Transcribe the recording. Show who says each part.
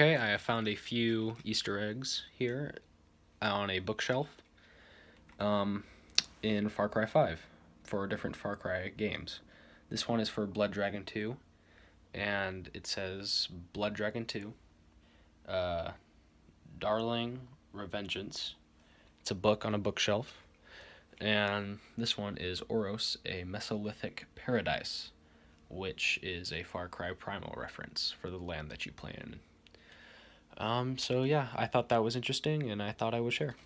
Speaker 1: Okay, I have found a few Easter eggs here on a bookshelf um, in Far Cry 5 for different Far Cry games. This one is for Blood Dragon 2, and it says Blood Dragon 2, uh, Darling Revengeance. It's a book on a bookshelf. And this one is Oros, a Mesolithic Paradise, which is a Far Cry Primal reference for the land that you play in. Um, so yeah, I thought that was interesting, and I thought I would share.